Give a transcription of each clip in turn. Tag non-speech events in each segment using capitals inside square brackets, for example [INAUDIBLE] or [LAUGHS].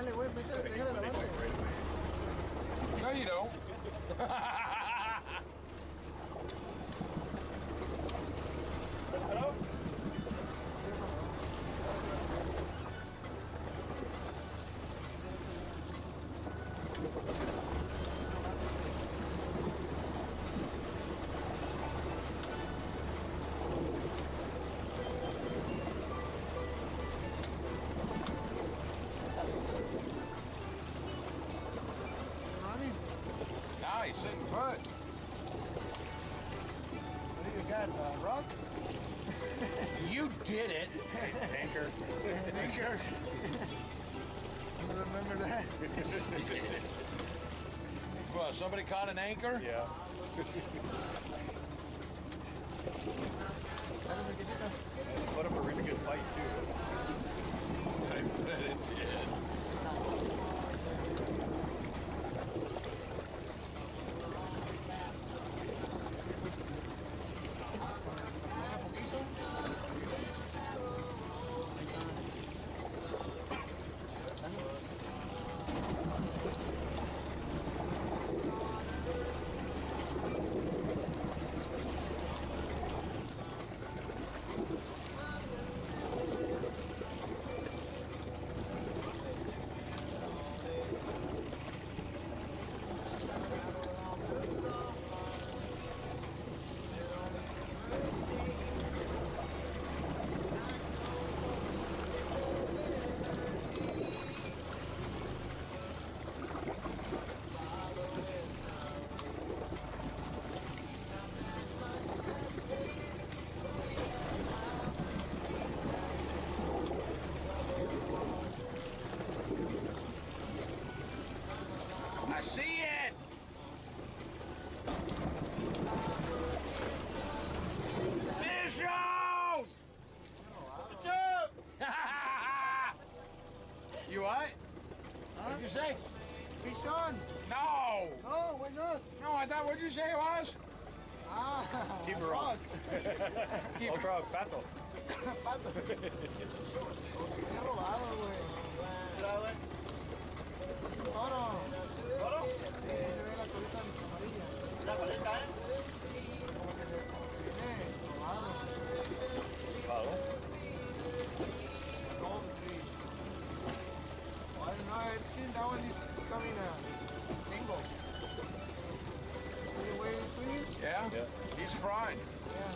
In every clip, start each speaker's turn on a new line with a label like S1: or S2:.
S1: Dale, güey, déjale la.
S2: No, you don't. [LAUGHS] [LAUGHS] Well, somebody caught an anchor?
S3: Yeah. [LAUGHS] Put up a really good fight too.
S2: I bet it did. Fish
S1: on.
S2: No.
S1: No, why not?
S2: No, I thought what'd you say it was?
S1: Ah,
S3: Keep her on.
S2: Keep
S3: Otro pato.
S1: pato. Qué robado, güey. Toro. ¿Toro? Sí, se ve la colita amarilla.
S4: La paleta, ¿eh?
S1: Viene robado.
S3: Claro.
S1: Gold tree. Oh, I don't know, I've seen that one is coming uh, single. See the way it's swinging?
S2: Yeah?
S3: Yeah.
S2: He's fried.
S1: Yeah,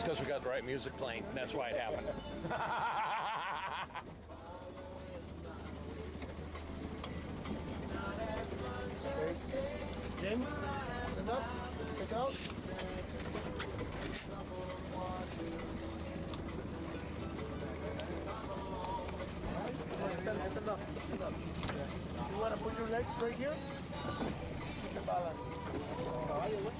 S2: It's because we got the right music playing. That's why it happened. [LAUGHS]
S1: James, stand up, out. Stand, stand up, stand up. You want to put your legs right here? Keep the balance. Caballo, güey.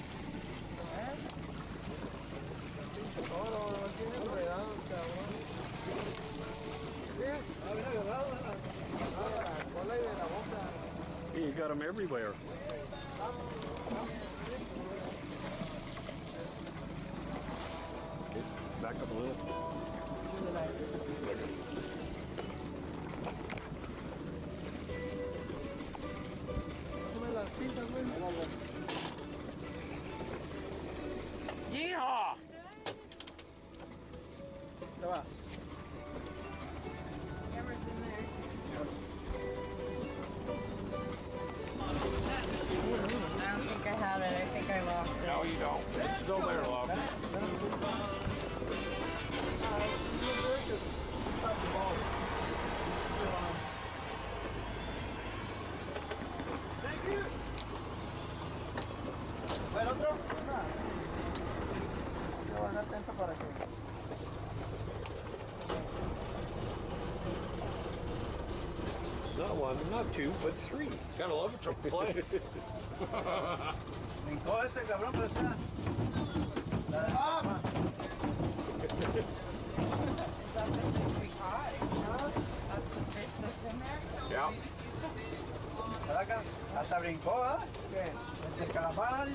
S1: No tiene enredado, cabrón. Ah, agarrado, la cola y de la boca.
S3: You got them everywhere. Back up a little. Not two, but three.
S4: Gotta love a triple play.
S2: Brincó este cabrón, pero está. ¡Ah!
S5: Is that the fish we caught? That's the fish that's in there?
S4: yeah.
S2: Caraca, hasta brincó, ¿ah? ¿Qué? Entre calamaras.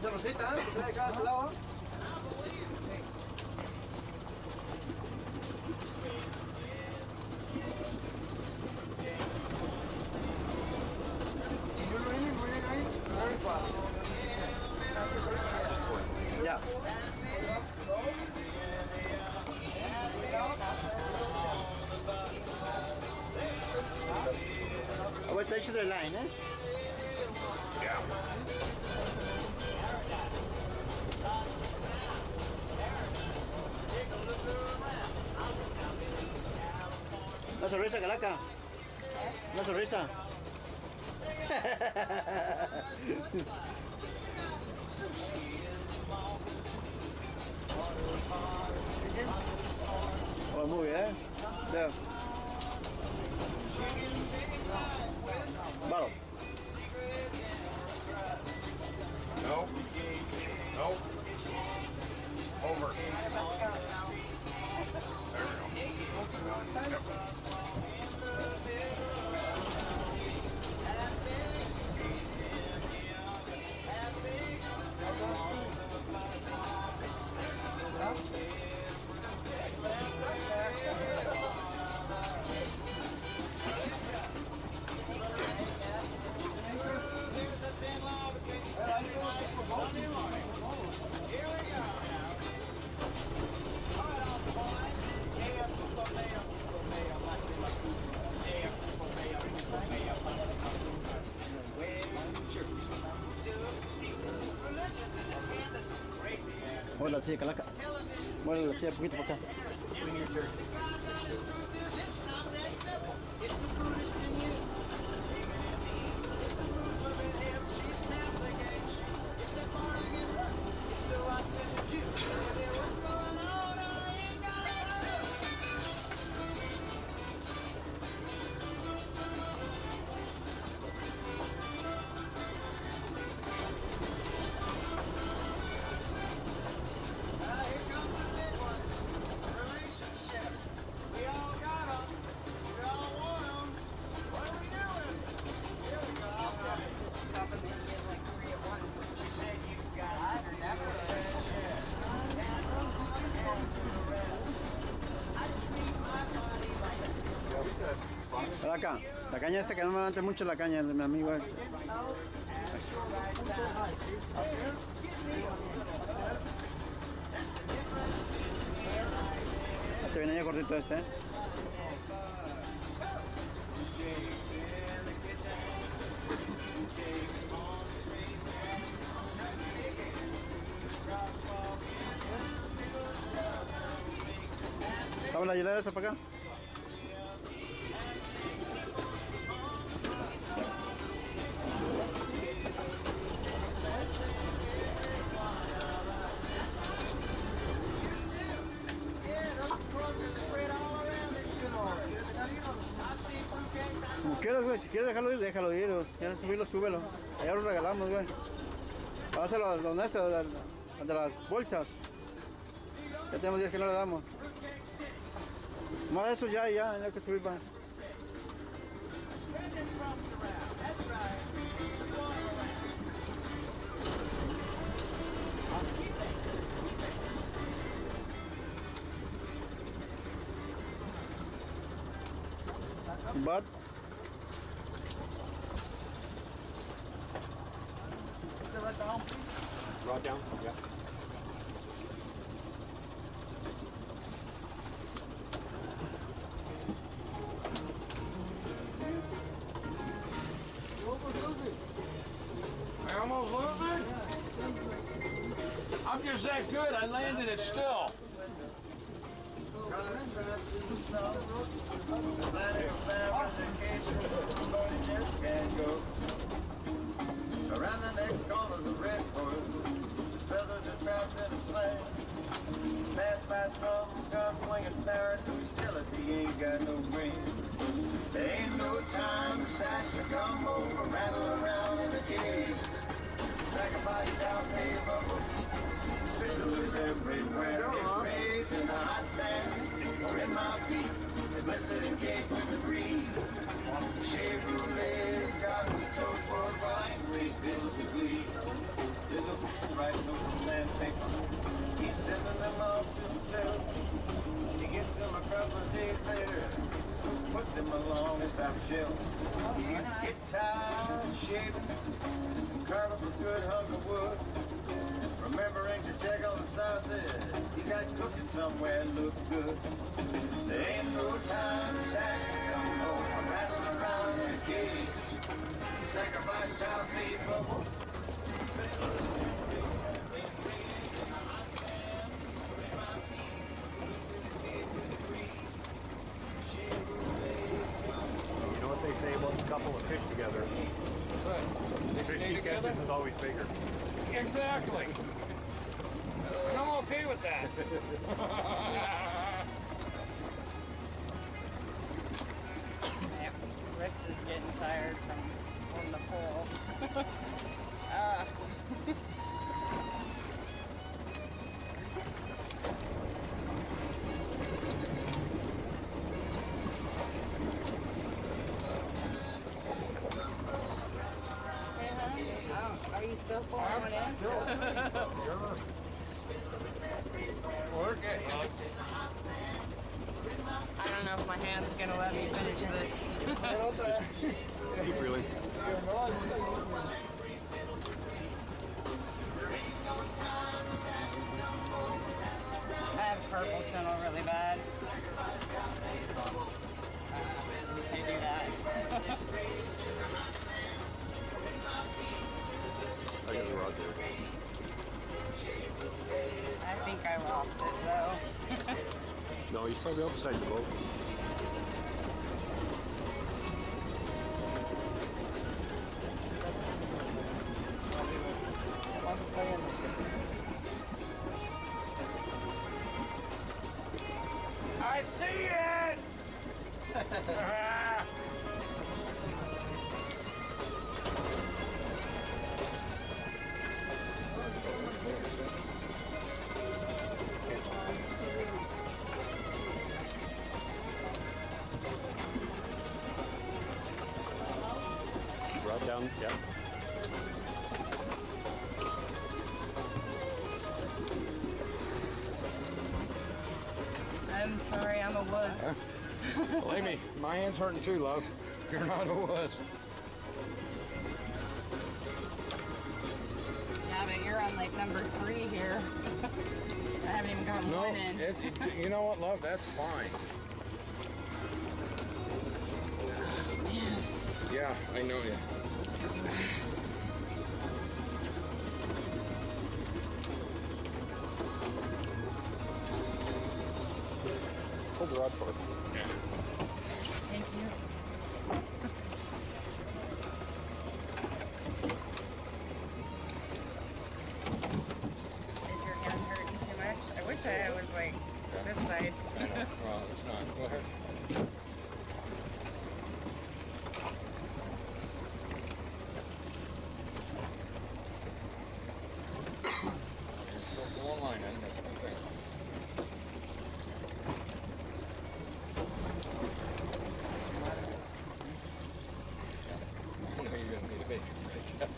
S2: Esa rosita, ¿eh? Que trae acá a lado. Oh, Mueve la silla, la poquito para acá. La caña esta que no me levante mucho la caña de mi amigo. Este viene ya cortito este, ¿eh? ¿Estamos la hielera esa para acá? Si quieres dejarlo ir, déjalo ir. Si quieres subirlo, súbelo. Allá lo regalamos, güey. Pásalo a los nestos, de, de las bolsas. Ya tenemos días que no le damos. Más de eso ya, ya, ya que subir, va.
S3: Down. Yeah.
S4: I almost lose it? I'm just that good. I landed it still.
S2: In my feet, blistered and caked with the breeze. Chevrolet's got me toes for a ride, great bills with glee. There's a fool writing over sandpaper. He's sending them off himself. He gets them a couple of days later. Put them along his top shelf. Get tired of shaving and carve up a good hunk of wood. Remembering to check on the sausage. He got cooking somewhere looks good. There ain't no time to sass the gumbo. I'm rattling around in a cage. Sacrifice child feed bubble.
S3: You know what they say about a couple of fish together? Fish he catches is always bigger.
S6: Exactly. And I'm okay with that. [LAUGHS]
S5: I don't know if my hand's gonna let me finish this.
S3: Keep reeling.
S5: I have carpal tunnel really bad. Uh, I do that. [LAUGHS]
S3: I
S5: think I lost it though. [LAUGHS]
S3: No, he's probably up beside the boat.
S6: Believe me, my hand's hurting too, love. You're not a wuss.
S5: Yeah, but you're on like number three here. [LAUGHS] I haven't even gotten
S6: No,
S5: one in.
S6: it, you know what, love? That's fine. Yeah, I know you.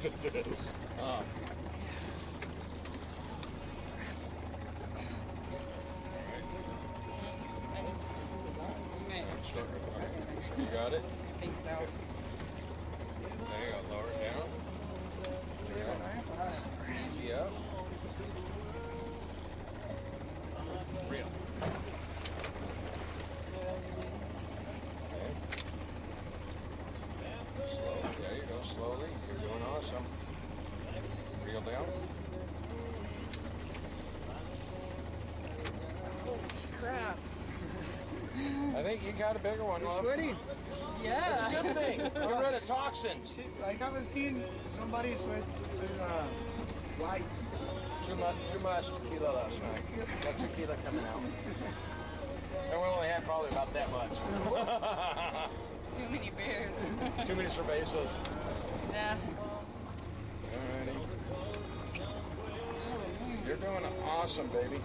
S6: Um,
S5: Nice. Okay,
S6: start recording. You got it?
S5: I think so.
S6: There you go. Lower it down. There you go. Easy up. Real. Okay. Slow. There you go. Slowly. You're doing awesome. Reel down.
S5: Crap.
S6: I think you got a bigger one. love.
S1: Sweaty.
S5: Yeah.
S6: It's a good thing. [LAUGHS] Get rid of toxins.
S1: I haven't seen somebody sweat, sweat uh, white.
S6: Too much, too much tequila last night. Got tequila coming out. And we only had probably about that much. [LAUGHS]
S5: Too many beers. [LAUGHS]
S6: Too many cervezas.
S5: yeah.
S6: Alrighty. You're doing awesome, baby.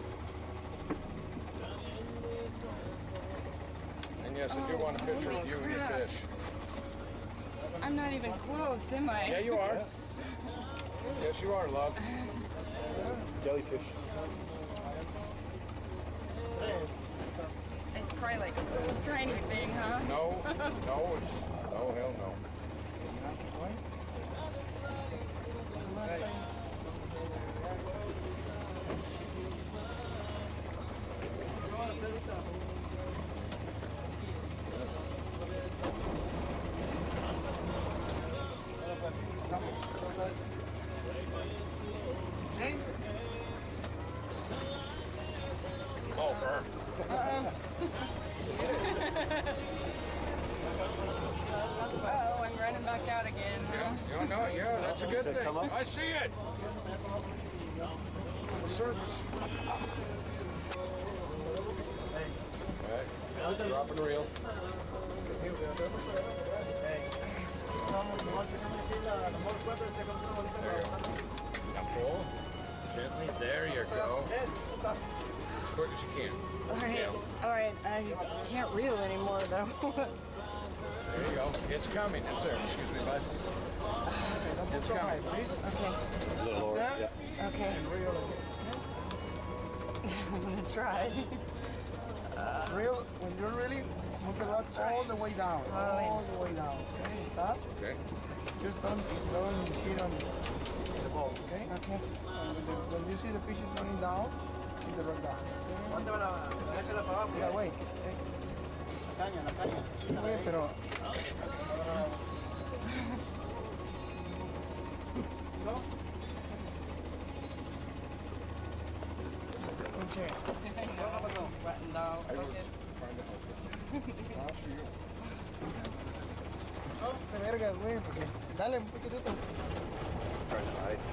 S6: Yes, I do want a picture of you and your fish.
S5: I'm not even close, am I?
S6: Yeah, you are. Yes, you are, love. [LAUGHS]
S3: Jellyfish.
S5: It's probably like a little tiny thing, huh?
S6: No, [LAUGHS] no, it's no hell no.
S2: James?
S6: Oh, for her.
S5: Oh, I'm running back out again, huh?
S6: Yeah, no, no, yeah, that's a good thing. I see it. It's on the surface. Right. Drop and reel. Gently. There you go. As quick as you can.
S5: All right,
S6: Yeah.
S5: all right. I can't reel anymore though.
S6: There you go. It's coming. It's there. Excuse me, bud. It's coming.
S5: okay,
S3: A little lower. Yeah.
S5: okay. [LAUGHS] I'm gonna try.
S1: Uh, Reel, when you're reeling, move the rod all the way down. All the way down. Okay, stop.
S6: Okay.
S1: Just don't, don't hit on the ball, okay?
S5: Okay.
S1: And when, you, when you see the fish is running down, keep the rod down.
S2: Póntemela, échala para abajo.
S1: Yeah, wait.
S2: La caña, la caña.
S1: Wait, pero...
S6: Ah, you.
S1: No, vergas, güey. Dale, un poquitito.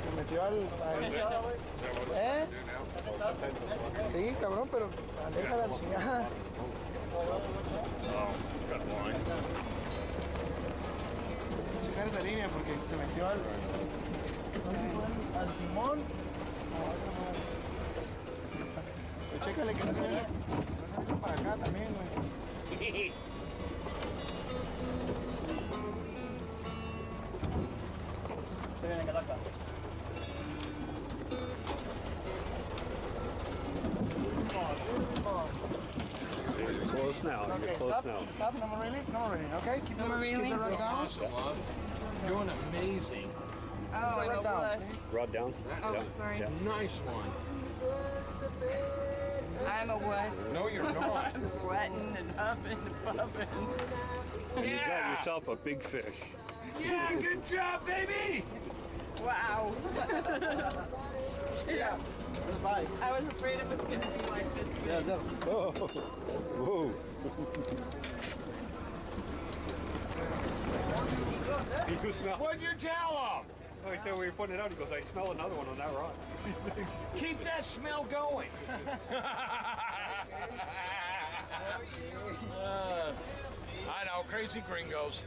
S1: Se metió al... al- ¿Eh? Sí, cabrón, pero aléjala al chingada. Checar esa línea porque se metió al, al timón chécale que no se vaya no se vaya para acá también, güey.
S2: Se viene calaca.
S3: You're close now. You're
S1: Okay,
S3: close
S1: stop,
S3: now.
S1: stop, no more reeling, no more reeling, okay? Keep
S5: No
S1: the,
S5: more
S1: keep the rod down.
S6: Awesome, oh, love. Doing amazing.
S5: Oh, I'm
S1: down.
S3: Rod down.
S5: Oh,
S3: Yeah.
S5: sorry.
S3: Yeah.
S6: Nice one.
S5: I'm a wuss.
S6: No, you're not. [LAUGHS]
S5: I'm sweating and huffing and puffing.
S3: And you got yourself a big fish.
S6: Yeah, good job, baby.
S5: Wow. [LAUGHS]
S2: Yeah. Bye.
S5: I was afraid it was gonna be like this.
S2: Yeah, yeah. [LAUGHS]
S3: Oh, whoa. you smell.
S6: What'd you tell him?
S3: Oh, he said we were putting it out. He goes, I smell another one on that rod.
S6: Keep that smell going. Uh, I know, crazy gringos.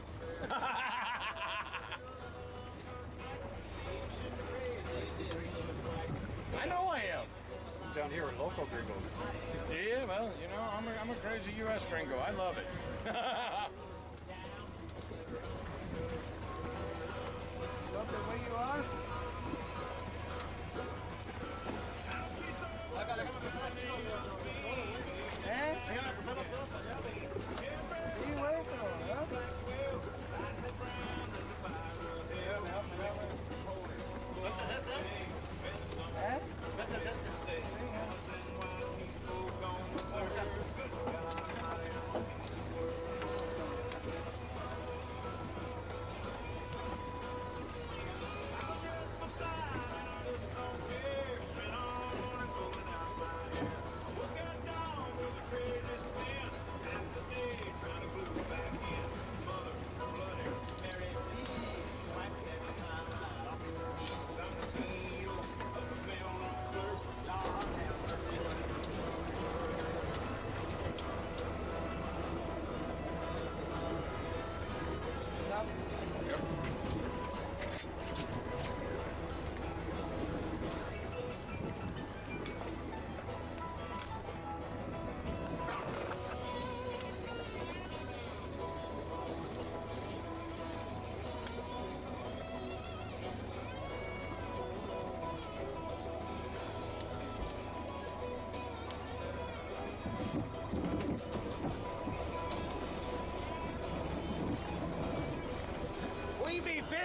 S6: I know I am.
S3: I'm Down here with local gringos.
S6: Yeah, well, you know, I'm a, I'm a crazy U.S. gringo. I love it.
S1: Stop the way you are. ¿Eh? Sí,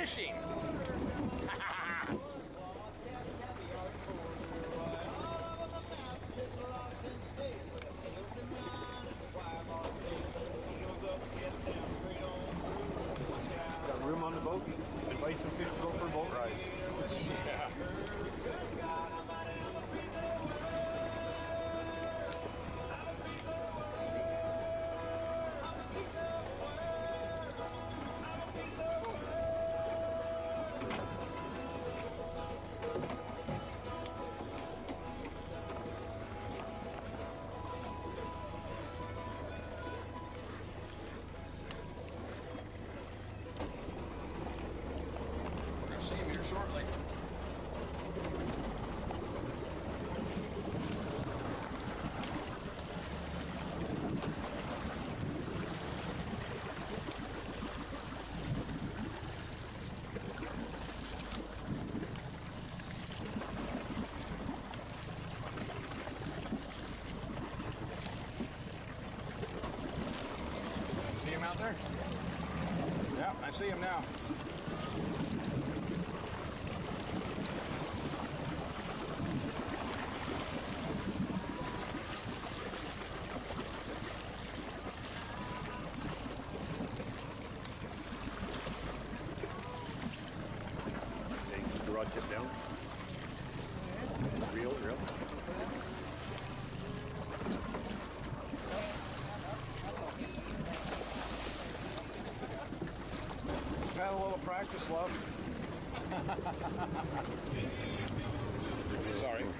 S2: finishing. see him now.
S5: Rod chip down.
S2: practice, love. [LAUGHS] Sorry. [LAUGHS]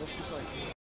S2: This is like...